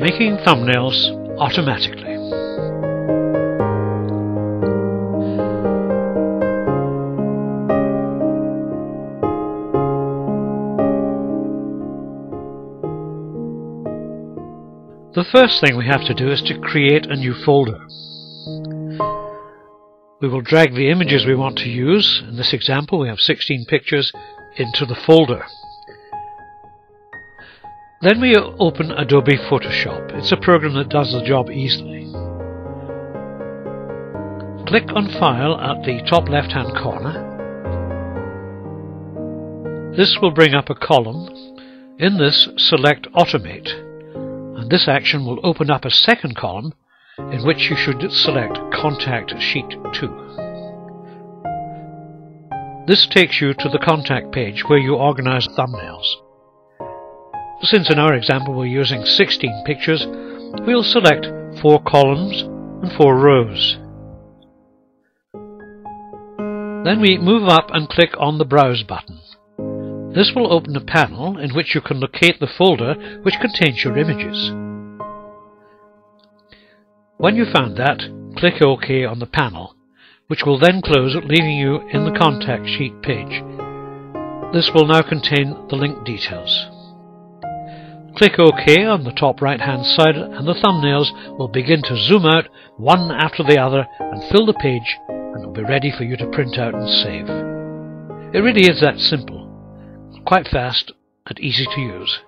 making thumbnails automatically. The first thing we have to do is to create a new folder. We will drag the images we want to use, in this example we have 16 pictures, into the folder. Then we open Adobe Photoshop. It's a program that does the job easily. Click on File at the top left hand corner. This will bring up a column. In this, select Automate, and this action will open up a second column in which you should select Contact Sheet 2. This takes you to the contact page where you organize thumbnails. Since in our example we're using 16 pictures, we'll select 4 columns and 4 rows. Then we move up and click on the Browse button. This will open a panel in which you can locate the folder which contains your images. When you found that, click OK on the panel, which will then close leaving you in the contact sheet page. This will now contain the link details. Click OK on the top right hand side and the thumbnails will begin to zoom out one after the other and fill the page and will be ready for you to print out and save. It really is that simple, quite fast and easy to use.